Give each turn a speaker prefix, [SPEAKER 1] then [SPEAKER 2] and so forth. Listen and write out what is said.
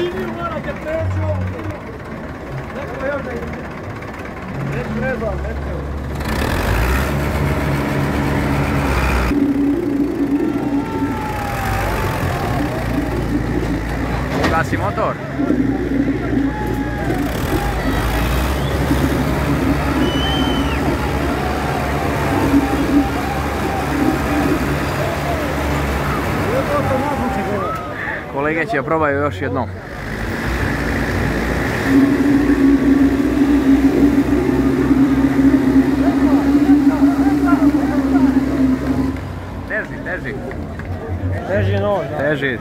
[SPEAKER 1] liniju morate preći ovu. Neko još da ide. Ne treba, ne treba.
[SPEAKER 2] Ugasi motor. Kolege će probaju još jednom. Teži, teži.
[SPEAKER 1] Teži nož,
[SPEAKER 2] Teži.